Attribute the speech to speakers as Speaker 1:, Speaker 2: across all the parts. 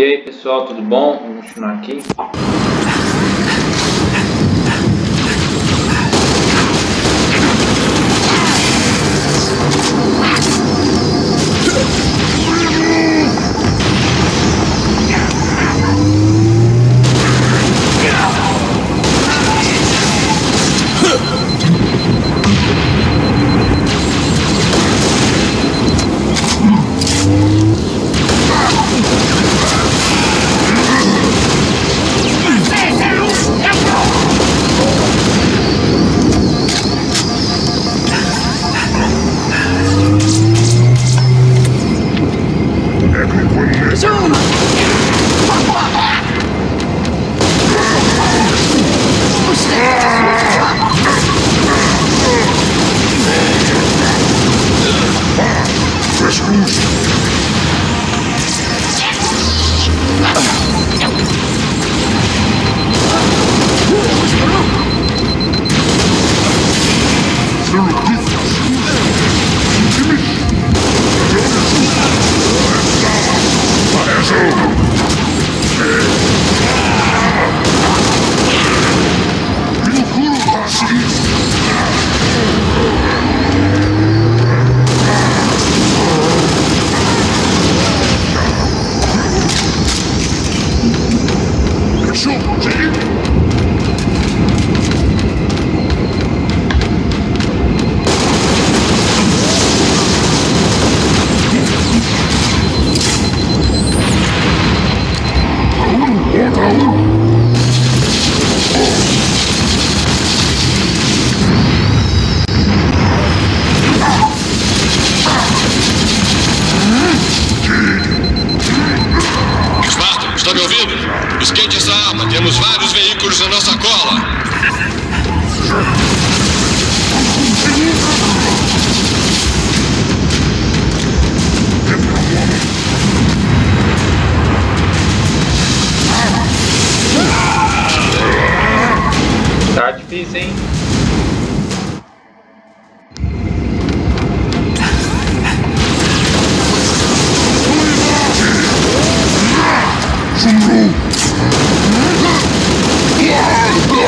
Speaker 1: E aí pessoal, tudo bom? Vamos continuar aqui.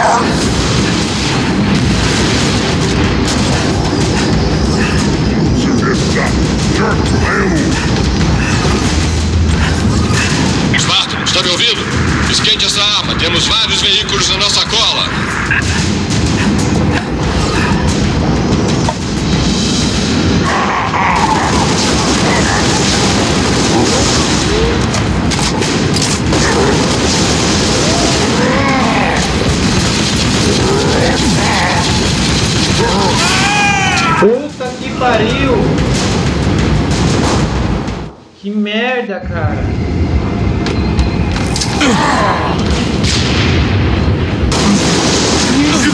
Speaker 1: Yeah. Pariu! Que merda, cara! Merda,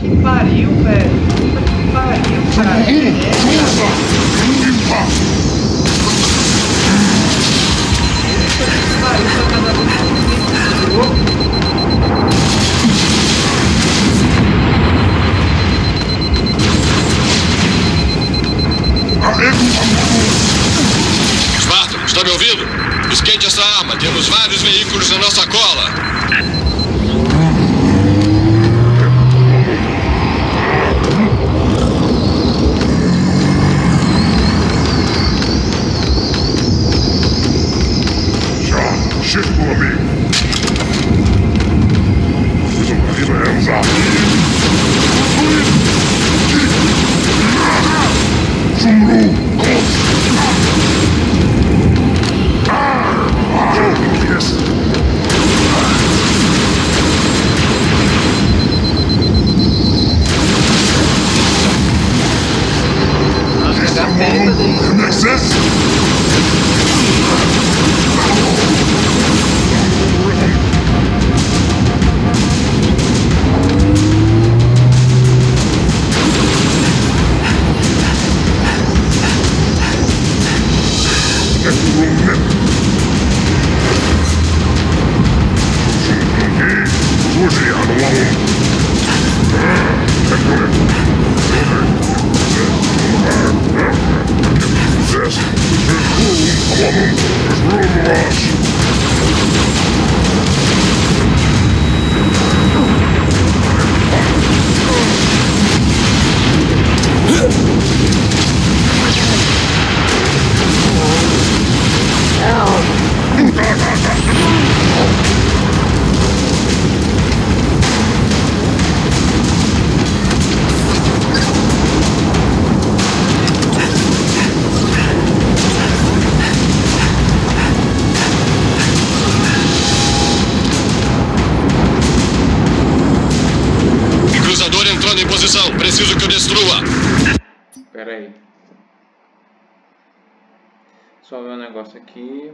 Speaker 1: que pariu, velho! Puta que pariu, cara! Puta que pariu, tá cada vez mais louco!
Speaker 2: Spartan, está me ouvindo? Esquente essa arma, temos vários veículos na nossa cola. Savage. Negócio aqui.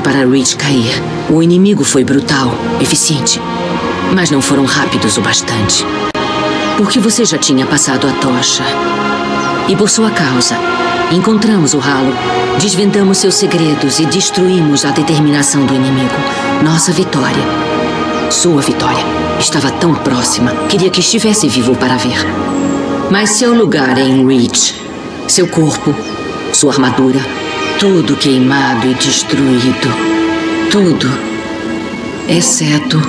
Speaker 3: Para
Speaker 4: Reach cair. O inimigo foi brutal, eficiente, mas não foram rápidos o bastante. Porque você já tinha passado a tocha. E por sua causa, encontramos o ralo, desvendamos seus segredos e destruímos a determinação do inimigo. Nossa vitória. Sua vitória. Estava tão próxima. Queria que estivesse vivo para ver. Mas seu lugar é em Reach. Seu corpo, sua armadura, tudo queimado e destruído. Tudo. Exceto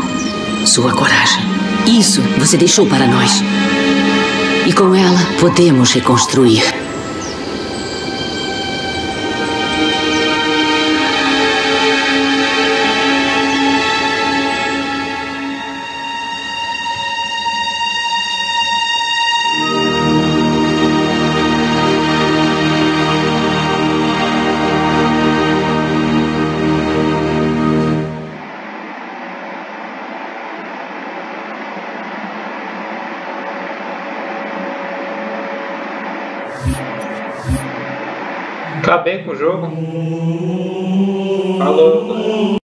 Speaker 4: sua coragem. Isso você deixou para nós. E com ela podemos reconstruir.
Speaker 1: O jogo.